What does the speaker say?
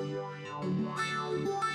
Wow.